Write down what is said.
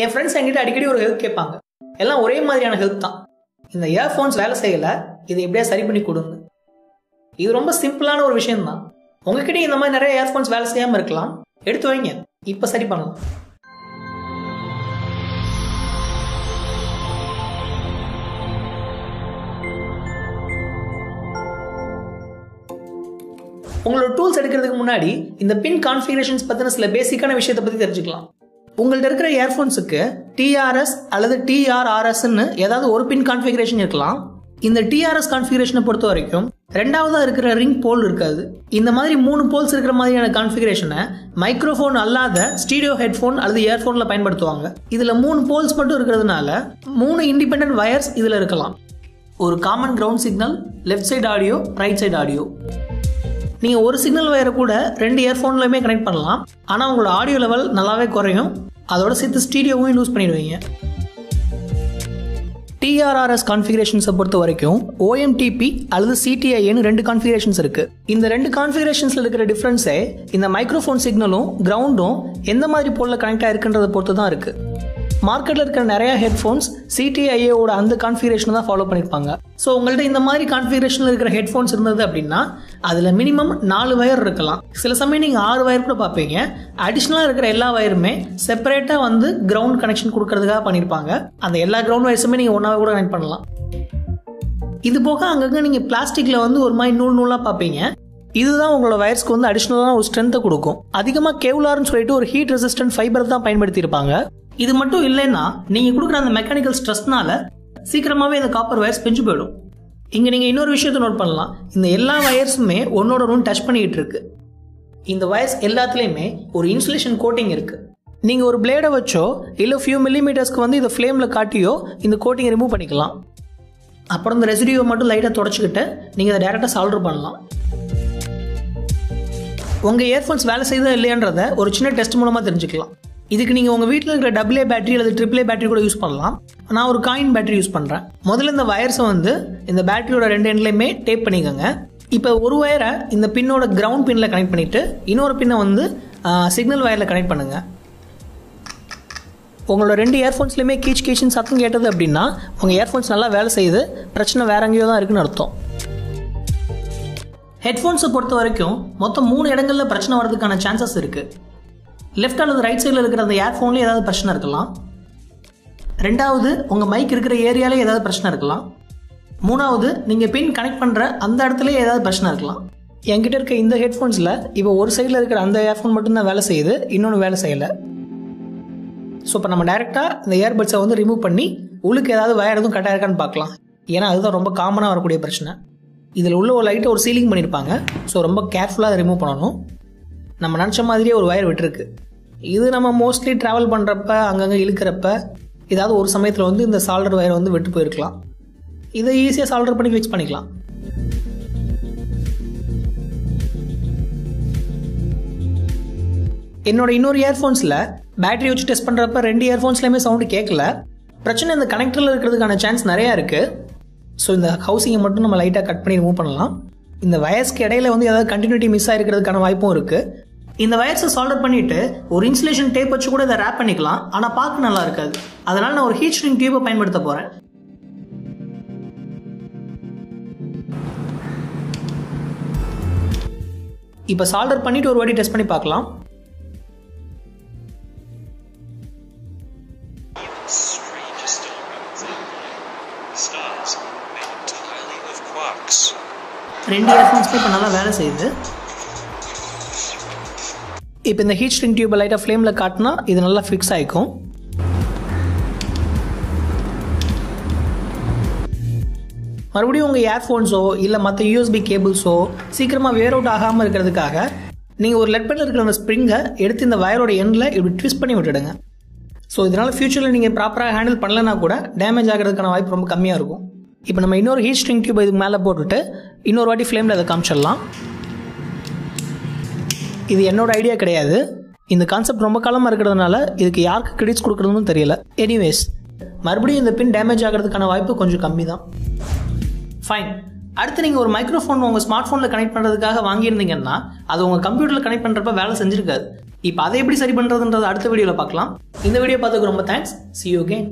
என் friends என்கிட்ட அடிக்கடி ஒரு ஹெல்ப் கேட்பாங்க. எல்லாம் ஒரே மாதிரியான ஹெல்ப் தான். இந்த இயர்ஃபோன்ஸ் வேலை செய்யல இதை எப்படியா சரி பண்ணி கொடுங்க. இது ரொம்ப சிம்பிளான ஒரு விஷயம் தான் உங்ககிட்ட இந்த மாதிரி நிறைய இயர்ஃபோன்ஸ் வேலை செய்யாமல் இருக்கலாம். எடுத்து வைங்க. இப்போ சரி பண்ணலாம். உங்களோட டூல்ஸ் எடுக்கிறதுக்கு முன்னாடி இந்த பின் கான்ஃபிகரேஷன்ஸ் பற்றின சில பேசிக்கான விஷயத்தை பற்றி தெரிஞ்சுக்கலாம். உங்கள்ட்ட இருக்கிற இயர்ஃபோன்ஸுக்கு டிஆர்எஸ் அல்லது டிஆர்ஆர்எஸ்ன்னு ஏதாவது ஒரு பின் கான்ஃபிகரேஷன் இருக்கலாம். இந்த டிஆர்எஸ் கான்ஃபிகரேஷனை பொறுத்த வரைக்கும் ரெண்டாவதாக இருக்கிற ரிங் போல் இருக்காது. இந்த மாதிரி மூணு போல்ஸ் இருக்கிற மாதிரியான கான்ஃபிகரேஷனை மைக்ரோஃபோன் அல்லாத ஸ்டீடியோ ஹெட்ஃபோன் அல்லது இயர்ஃபோனில் பயன்படுத்துவாங்க. இதில் மூணு போல்ஸ் மட்டும் இருக்கிறதுனால மூணு இண்டிபெண்ட் வயர்ஸ் இதில் இருக்கலாம். ஒரு common ground signal left side audio right side audio நீங்கள் ஒரு சிக்னல் வயரை கூட ரெண்டு இயர்ஃபோன்லையுமே கனெக்ட் பண்ணலாம். ஆனால் உங்களோட ஆடியோ லெவல் நல்லாவே குறையும். அதோட சேர்த்து ஸ்டீடியோவும் லூஸ் பண்ணிடுவீங்க. டிஆர்ஆர்எஸ் கான்ஃபிகரேஷன்ஸை பொறுத்த வரைக்கும் ஓஎம்டிபி அல்லது சிடிஐன்னு ரெண்டு கான்ஃபிகரேஷன்ஸ் இருக்கு. இந்த ரெண்டு கான்ஃபிகரேஷன்ஸ்ல இருக்கிற டிஃப்ரென்ஸே இந்த மைக்ரோஃபோன் சிக்னலும் கிரவுண்டும் எந்த மாதிரி போல கனெக்ட் ஆயிருக்குன்றத பொறுத்து தான் இருக்கு. மார்க்கெட்டில் இருக்கிற நிறைய ஹெட்ஃபோன்ஸ் சிடிஐஏவோட அந்த கான்ஃபிகரேஷனை தான் ஃபாலோ பண்ணியிருப்பாங்க ஸோ உங்கள்ட்ட இந்த மாதிரி கான்ஃபிகரேஷனில் இருக்கிற ஹெட்ஃபோன்ஸ் இருந்தது அப்படின்னா அதில் மினிமம் நாலு வயர் இருக்கலாம். சில சமயம் நீங்கள் ஆறு வயர் கூட பார்ப்பீங்க. அடிஷ்னலாக இருக்கிற எல்லா வயருமே செப்பரேட்டாக வந்து கிரவுண்ட் கனெக்ஷன் கொடுக்கறதுக்காக பண்ணியிருப்பாங்க அந்த எல்லா கிரவுண்ட் வயர்ஸுமே நீங்கள் ஒன்றாவே கூட கனெக்ட் பண்ணலாம். இது போக அங்கங்கே நீங்கள் பிளாஸ்டிக்கில் வந்து ஒரு மாதிரி நூல் நூலாக பார்ப்பீங்க. இதுதான் உங்களோட வயர்ஸ்க்கு வந்து அடிஷ்னலான ஒரு ஸ்ட்ரென்த்தை கொடுக்கும். அதிகமாக கேவ்லார்னு சொல்லிட்டு ஒரு ஹீட் ரெசிஸ்டன்ட் ஃபைபர் தான் பயன்படுத்தியிருப்பாங்க. இது மட்டும் இல்லைன்னா நீங்கள் கொடுக்குற அந்த மெக்கானிக்கல் ஸ்ட்ரெஸ்னால சீக்கிரமாகவே இந்த காப்பர் வயர்ஸ் பிஞ்சு போயிடும். இங்கே நீங்கள் இன்னொரு விஷயத்தை நோட் பண்ணலாம். இந்த எல்லா வயர்ஸுமே ஒன்னோட ஒன்று டச் பண்ணிக்கிட்டு இருக்கு. இந்த வயர்ஸ் எல்லாத்துலேயுமே ஒரு இன்சுலேஷன் கோட்டிங் இருக்கு. நீங்கள் ஒரு பிளேடை வச்சோ இல்லை ஃபியூ மில்லிமீட்டர்ஸ்க்கு வந்து இதை ஃப்ளேமில் காட்டியோ இந்த கோட்டிங்கை ரிமூவ் பண்ணிக்கலாம். அப்புறம் இந்த ரெசிடியூவை மட்டும் லைட்டாக தொடச்சிக்கிட்டு நீங்கள் அதை டேரெக்டாக சால்டர் பண்ணலாம். உங்கள் இயர்ஃபோன்ஸ் வேலை செய்தா இல்லையான்றத ஒரு சின்ன டெஸ்ட் மூலமாக தெரிஞ்சுக்கலாம். இதுக்கு நீங்கள் உங்கள் வீட்டில் இருக்கிற டபுளே பேட்டரி அல்லது ட்ரிபிளே பேட்டரி கூட யூஸ் பண்ணலாம். நான் ஒரு காயின் பேட்டரி யூஸ் பண்ணுறேன் முதல்ல இந்த வயர்ஸை வந்து இந்த பேட்டரியோட ரெண்டு எண்ட்லையுமே டேப் பண்ணிக்கோங்க. இப்போ ஒரு வயரை இந்த பின்னோட கிரவுண்ட் பின்னில் கனெக்ட் பண்ணிவிட்டு இன்னொரு பின்னை வந்து சிக்னல் வயரில் கனெக்ட் பண்ணுங்கள் உங்களோட ரெண்டு இயர்ஃபோன்ஸ்லையுமே கீச் கீச்சின்னு சத்தம் கேட்டது அப்படின்னா உங்கள் இயர்ஃபோன்ஸ் நல்லா வேலை செய்யுது. பிரச்சனை வேற எங்கேயோ தான் இருக்குன்னு அர்த்தம். ஹெட்ஃபோன்ஸை பொறுத்த வரைக்கும் மொத்தம் மூணு இடங்களில் பிரச்சனை வரதுக்கான சான்சஸ் இருக்குது லெஃப்ட் அல்லது ரைட் சைடில் இருக்கிற அந்த இயர்ஃபோன்லேயே ஏதாவது பிரச்சனை இருக்கலாம். ரெண்டாவது உங்கள் மைக் இருக்கிற ஏரியாலே ஏதாவது பிரச்சனை இருக்கலாம். மூணாவது நீங்கள் பின் கனெக்ட் பண்ணுற அந்த இடத்துல ஏதாவது பிரச்சனை இருக்கலாம். என்கிட்ட இருக்க இந்த ஹெட்ஃபோன்ஸில் இப்போ ஒரு சைடில் இருக்கிற அந்த ஏர்ஃபோன் மட்டும்தான் வேலை செய்யுது இன்னொன்று வேலை செய்யலை. ஸோ இப்போ நம்ம டைரெக்டாக இந்த இயர்பட்ஸை வந்து ரிமூவ் பண்ணி உள்ளுக்கு ஏதாவது வயர் எதுவும் கட்டாக இருக்கான்னு பார்க்கலாம். ஏன்னா அதுதான் ரொம்ப காமனாக வரக்கூடிய பிரச்சனை. இதில் உள்ள ஒரு லைட்டை ஒரு சீலிங் பண்ணியிருப்பாங்க ஸோ ரொம்ப கேர்ஃபுல்லாக அதை ரிமூவ் பண்ணணும். நம்ம நினச்ச மாதிரியே ஒரு வயர் விட்டுருக்கு. இது நம்ம மோஸ்ட்லி ட்ராவல் பண்ணுறப்ப அங்கங்கே இழுக்கிறப்ப ஏதாவது ஒரு சமயத்தில் வந்து இந்த சால்டர் வயர் வந்து விட்டு போயிருக்கலாம். இதை ஈஸியாக சால்டர் பண்ணி ஃபிக்ஸ் பண்ணிக்கலாம். என்னோட இன்னொரு இயர்ஃபோன்ஸில் பேட்டரி வச்சு டெஸ்ட் பண்ணுறப்ப ரெண்டு இயர்ஃபோன்ஸ்லையுமே சவுண்டு கேட்கல பிரச்சனை இந்த கனெக்டரில் இருக்கிறதுக்கான சான்ஸ் நிறையா இருக்குது ஸோ இந்த ஹவுசிங்கை மட்டும் நம்ம லைட்டாக கட் பண்ணி ரிமூவ் பண்ணலாம். இந்த வயர்ஸ்க்கு இடையில வந்து ஏதாவது கண்டினியூட்டி மிஸ் ஆகிருக்கிறதுக்கான வாய்ப்பும் இருக்குது இந்த வயர்ஸை சால்டர் பண்ணிட்டு ஒரு இன்சுலேஷன் டேப் வச்சு கூட இதை ரேப் பண்ணிக்கலாம். ஆனால் பார்க்க நல்லா இருக்காது. அதனால் நான் ஒரு ஹீட் ஸ்ட்ரிங் டியூபை பயன்படுத்த போகிறேன் இப்போ சால்டர் பண்ணிட்டு ஒரு வாட்டி டெஸ்ட் பண்ணி பார்க்கலாம். ரெண்டு இயர்ஃபோன்ஸ்மே இப்போ நல்லா வேலை செய்யுது. இப்போ இந்த ஹீட் ஸ்ட்ரிங் டியூப்பை லைட்டாக ஃப்ளேமில் காட்டினா இது நல்லா ஃபிக்ஸ் ஆகிக்கும் மறுபடியும் உங்கள் இயர்ஃபோன்ஸோ இல்லை மற்ற யூஎஸ்பி கேபிள்ஸோ சீக்கிரமாக வேர் அவுட் ஆகாமல் இருக்கிறதுக்காக நீங்கள் ஒரு லெட்பெட்டில் இருக்கிற அந்த ஸ்ப்ரிங்கை எடுத்து இந்த வயரோட எண்டில் இப்படி ட்விஸ்ட் பண்ணி விட்டுடுங்க. ஸோ இதனால் ஃபியூச்சரில் நீங்கள் ப்ராப்பராக ஹேண்டில் பண்ணலனா கூட டேமேஜ் ஆகிறதுக்கான வாய்ப்பு ரொம்ப கம்மியாக இருக்கும். இப்போ நம்ம இன்னொரு ஹீட் ஸ்ட்ரிங் டியூப் இதுக்கு மேலே போட்டுட்டு இன்னொரு வாட்டி ஃப்ளேமில் அதை காமிச்சிடலாம். இது என்னோட ஐடியா கிடையாது. இந்த கான்செப்ட் ரொம்ப காலமாக இருக்கிறதுனால இதுக்கு யாருக்கு கிரெடிட்ஸ் கொடுக்குறதுன்னு தெரியல. எனிவேஸ் மறுபடியும் இந்த பின் டேமேஜ் ஆகிறதுக்கான வாய்ப்பு கொஞ்சம் கம்மி தான் ஃபைன் அடுத்து நீங்கள் ஒரு மைக்ரோஃபோன் உங்கள் ஸ்மார்ட் ஃபோனில் கனெக்ட் பண்ணுறதுக்காக வாங்கியிருந்தீங்கன்னா அது உங்கள் கம்ப்யூட்டரில் கனெக்ட் பண்ணுறப்ப வேலை செஞ்சிருக்காது. இப்போ அதை எப்படி சரி பண்ணுறதுன்றதை அடுத்த வீடியோவில் பார்க்கலாம். இந்த வீடியோ பார்த்துக்கு ரொம்ப தேங்க்ஸ் சி யூ கேன்